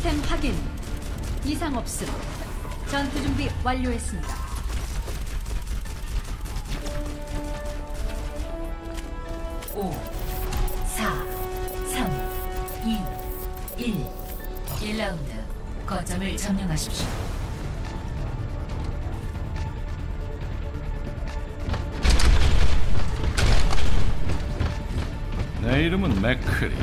시스템 확인. 이상 없음. 전투 준비 완료했습니다. 오, 사, 삼, 이, 일. 1라운드 거점을 점령하십시오. 내 이름은 맥클리.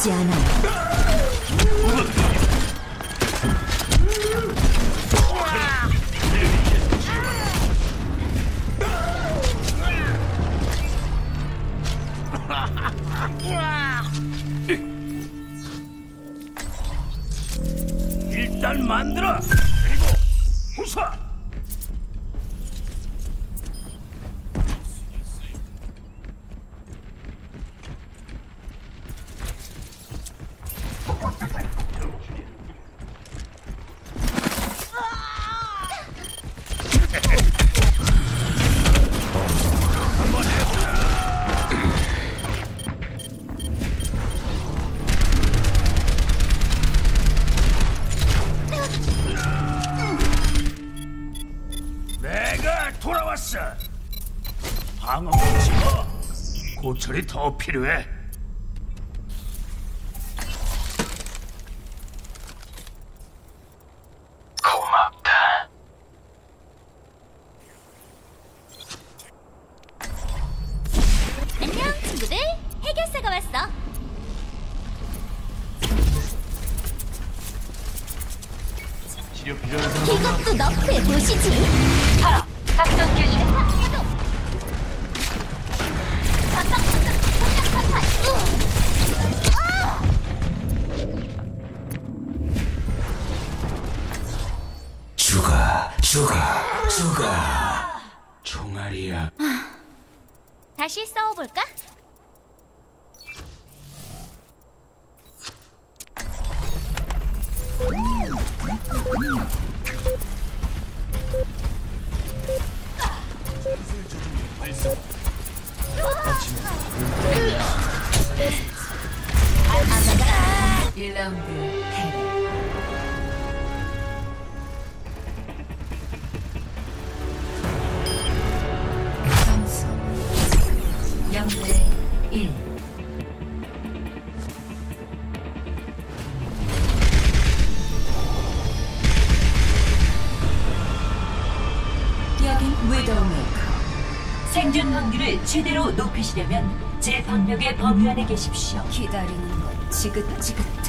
加奈 더 필요 해. 해볼까? 생존 확률을 최대로 높이시려면 제 방벽의 범위 안에 계십시오. 기다리는 건 지긋지긋.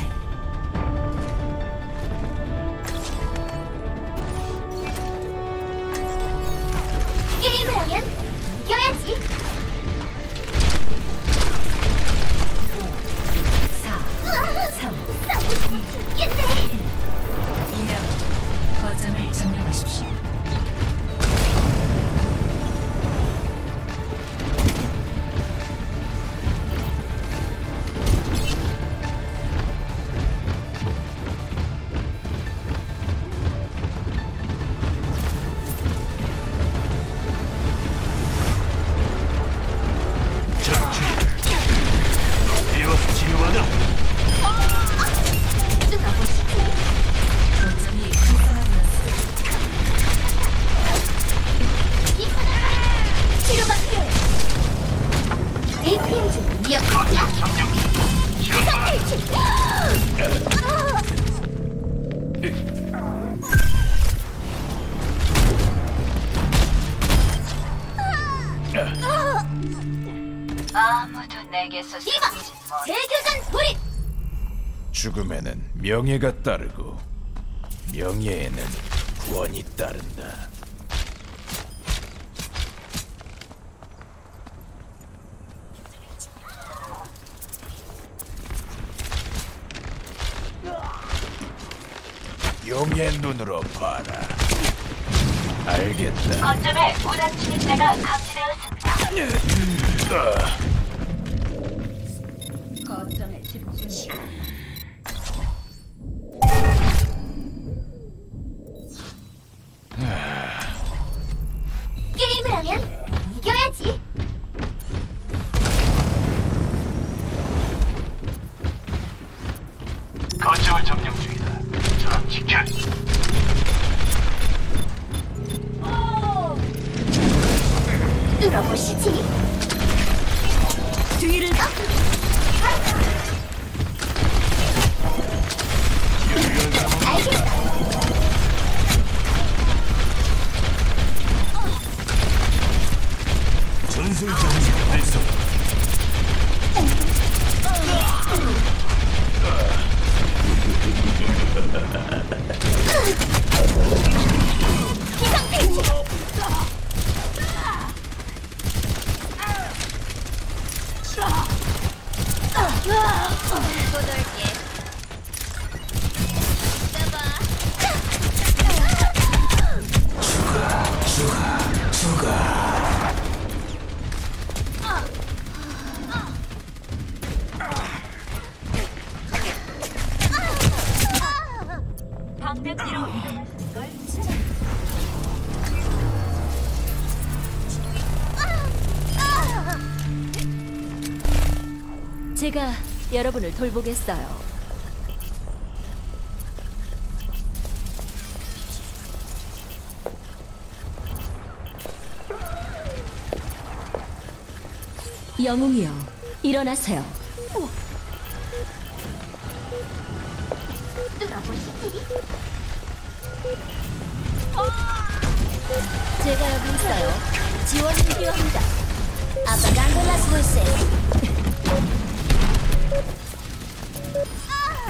명예가 따르고 명예에는 구원이 따른다. 용의 눈으로 봐라. 알겠다. 거점에 무단 침입자가 감지되었습니다. 거점에 집중. 여러분을 돌보겠어요. 영웅이여, 일어나세요. 제가 여기 있어요. 지원이 필요합니다. Luces. 유유 의사가 필요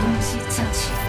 동시처치.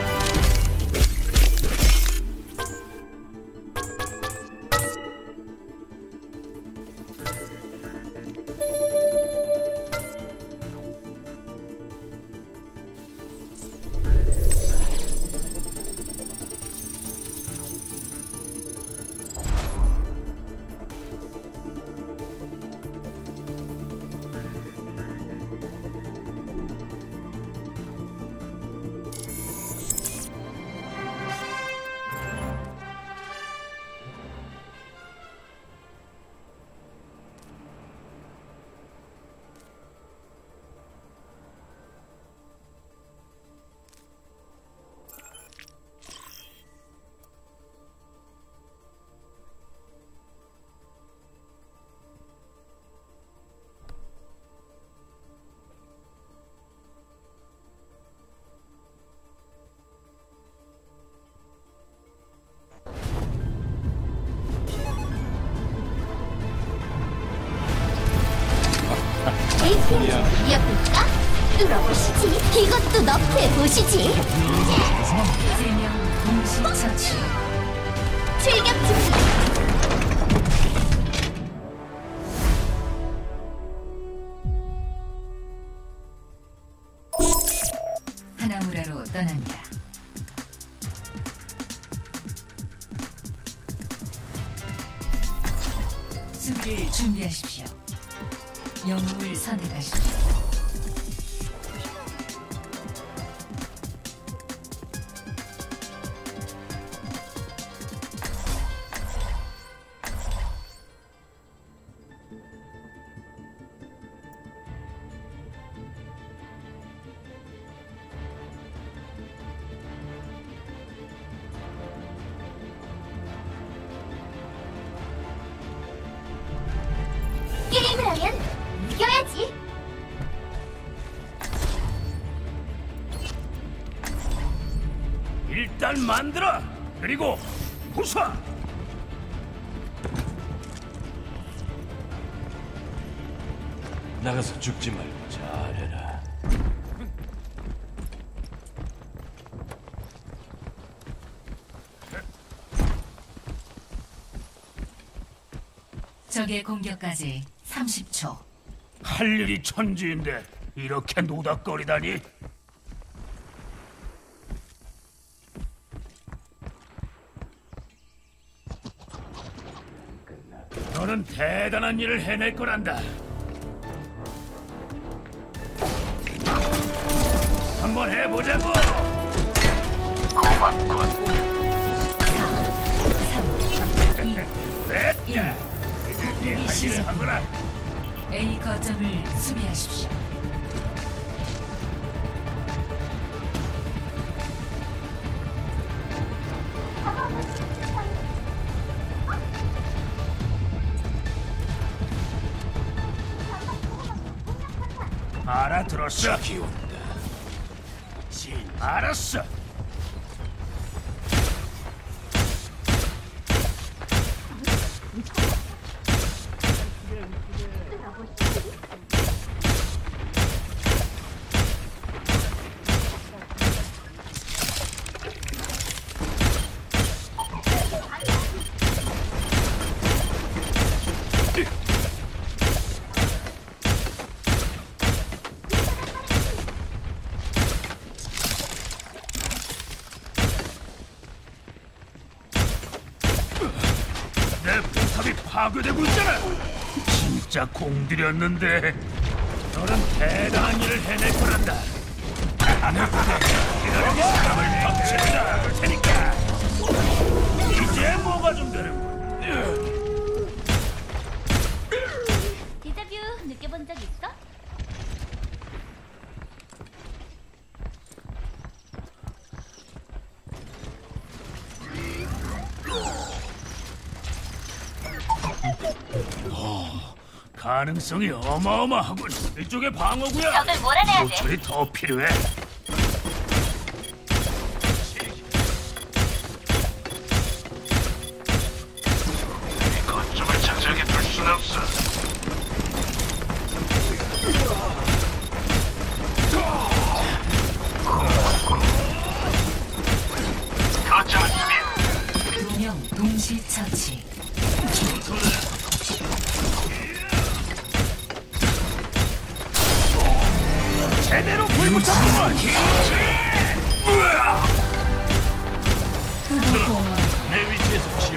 보시지. 세명 만들어. 그리고 부숴. 나가서 죽지 말고 잘해라. 적의 공격까지 30초. 할 일이 천지인데 이렇게 노닥거리다니. 너는 대단한 일을 해낼 거란다. 한번 해보자고. 고맙군. 됐다. 이제 일을 하거라. A 거점을 수비하십시오. 기온다. 알았어. 파괴되고 있잖아. 진짜 공들였는데 너는 대단한 일을 해낼 거란다. 기다리고 사람을 덮친다. 그럴 테니까 이제 뭐가 좀 되는군. 데자뷰 느껴본 적 있어? 가능성이 어마어마하군. 이쪽에 방어구야. 적을 몰아내야 돼. 노출이 더 필요해.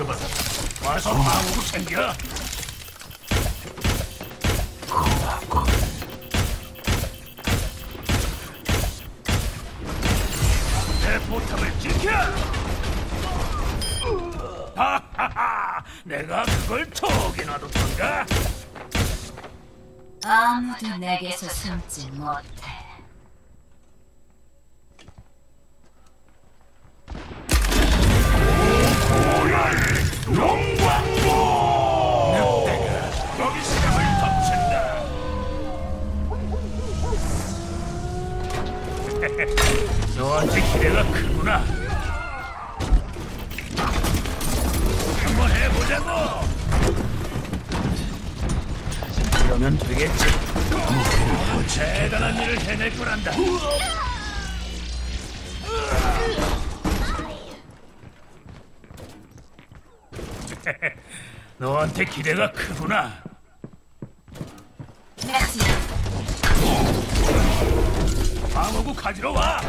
치료받아. 와서 방어구 챙겨. 내 포탑을 지켜. 하하하, 내가 그걸 톡이 놔뒀던가? 아무도 내게서 숨지 못 대단한 일을 해낼 거란다. 너한테 기대가 크구나. 방어구 가지러 와.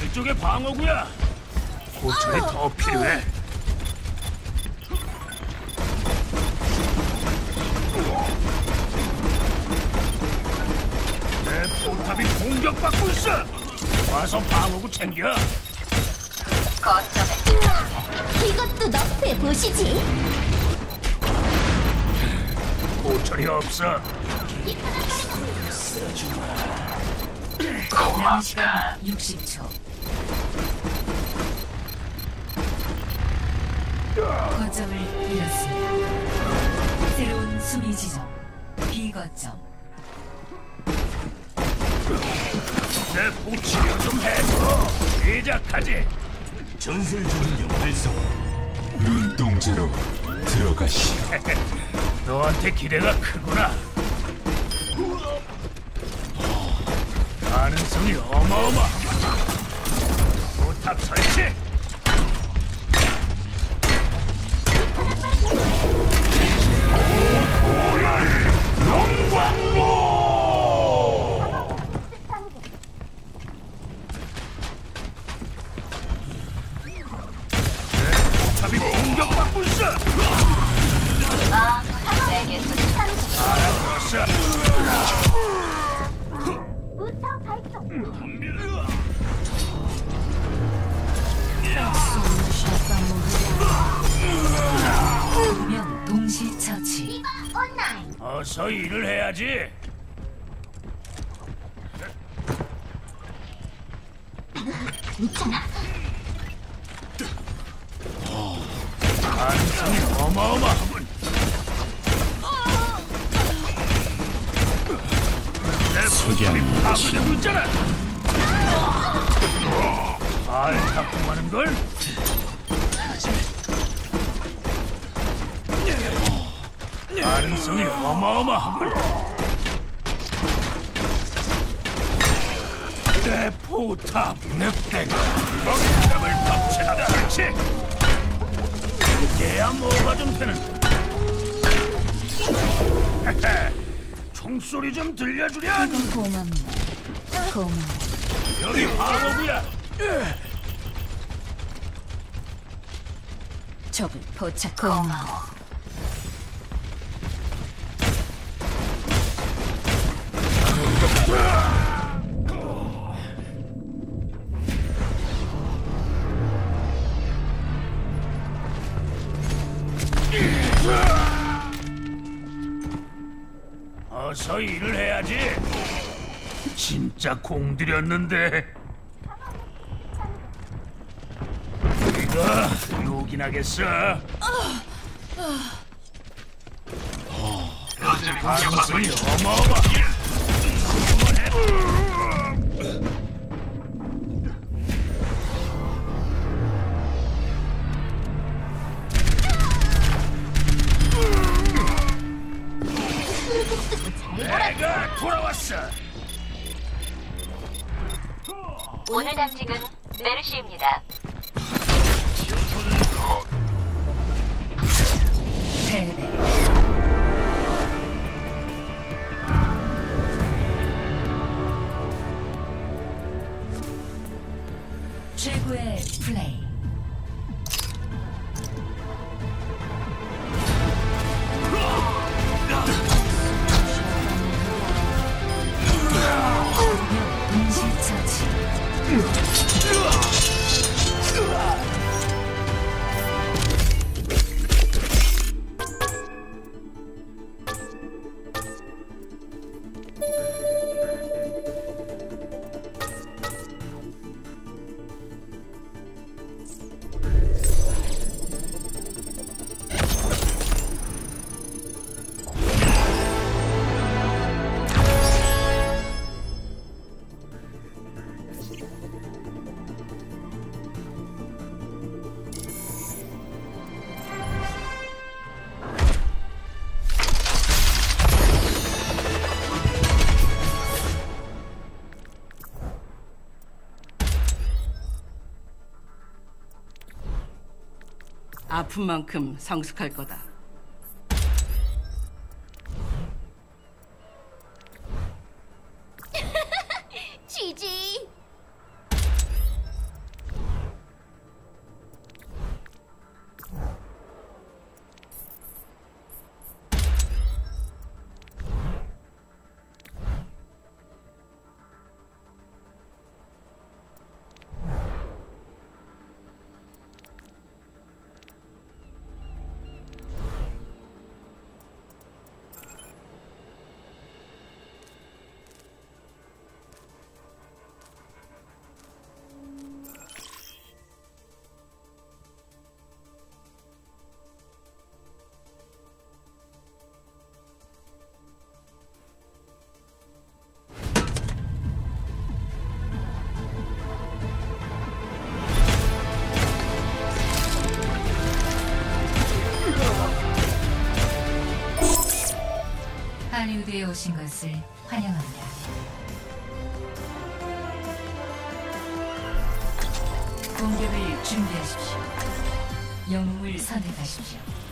왼쪽에 방어구야. 고철이 더 필요해. 내 포탑이 공격받고 있어. 와서 방어구 챙겨. 이것도 너프해 보시지. 고철이 없어. 남은 시간 60초. 거점을 잃었습니다. 새로운 수비 지점. 비거점. 내 부치료 좀 해줘. 시작하지. 전술 조준경 활성. 눈동자로 들어가시. 너한테 기대가 크구나. 가능성이 어마어마. 포탑 설치. 포탑이 발동. 두명 동시 처치. 온라인. 어서 일을 해야지. 있잖아. 가능성이 어마어마하군. 포탑이 파괴되고 있잖아. 알 탁구하는 걸. 가능성이 어마어마하군. 내 포탑 늑대가 먹잇감을 덮치다 그렇지. 이제야 뭐가 좀 되는. 총소리 좀 들려주랴. 고맙네. 고마워. 여기 방어구야. 적을 포착. 고마워. 진짜 공들였는데. 이거 공격받고 가능성이 있어. 어마어마. 내가 돌아왔어. 오늘 당직은 메르시입니다. 최고의 플레이. 처 아픈 만큼 성숙할 거다. 무대에 오신 것을 환영합니다. 공격을 준비하십시오. 영웅을 선택하십시오.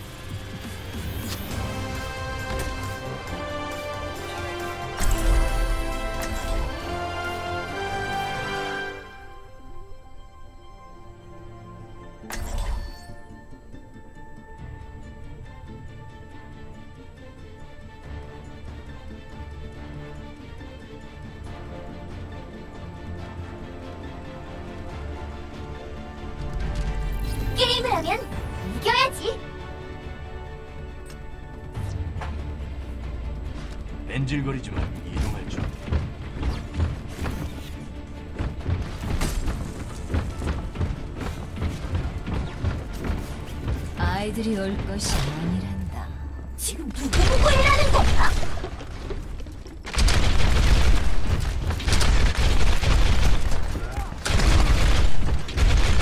뺀질거리지 말고 이동할 줄. 아이들이 올 것이 아니란다. 지금 누구 보고 일하는 거야?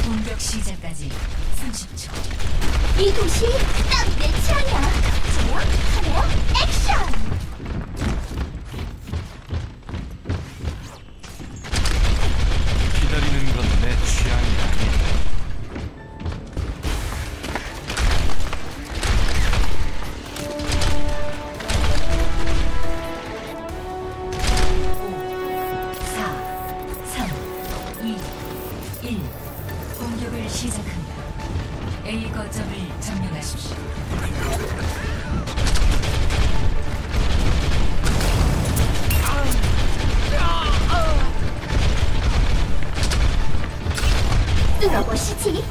공격 시작까지 30초. 이 도시 공격을 시작합니다. A 거점을 점령하십시오. 뚫어보시지.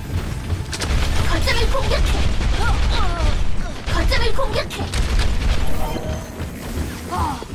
거점을 공격해. 거점을 공격해. 예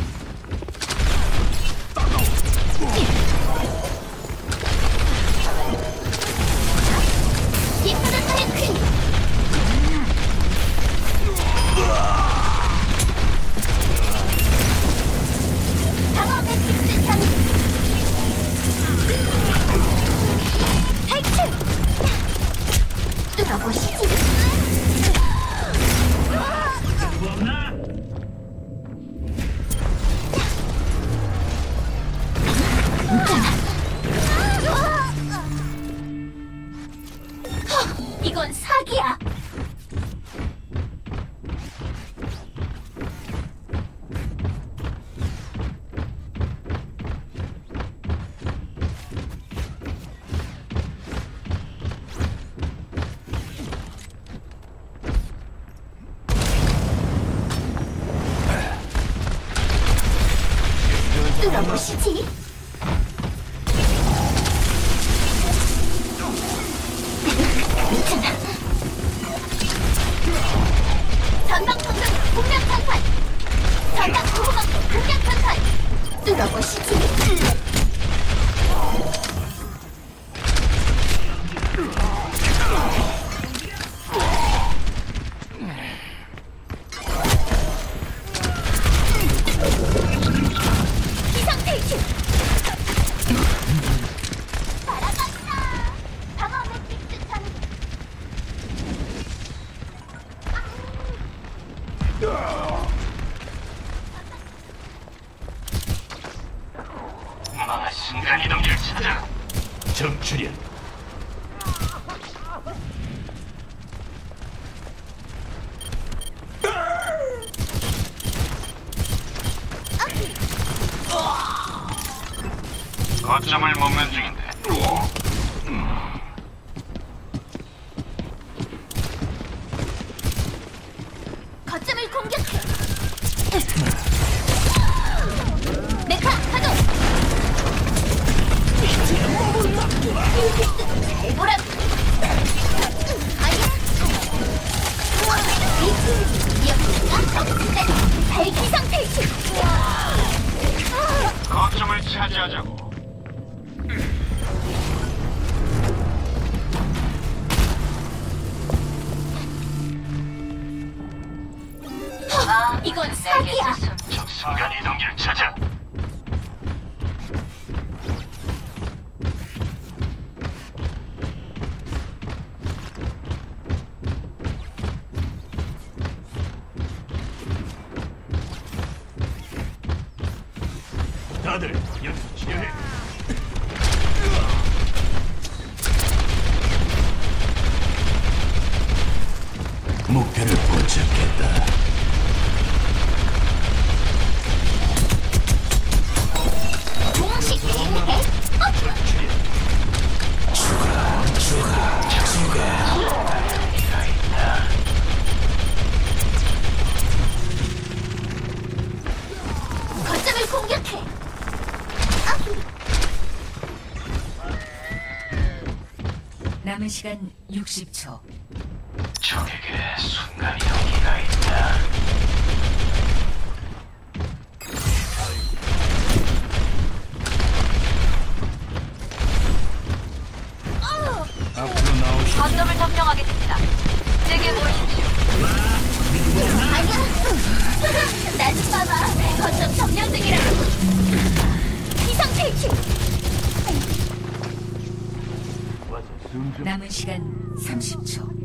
목표를 포착했다. 동시 진행. 죽어, 죽어, 죽어. 거점을 공격해. 남은 시간 60초. 남은 시간 30초.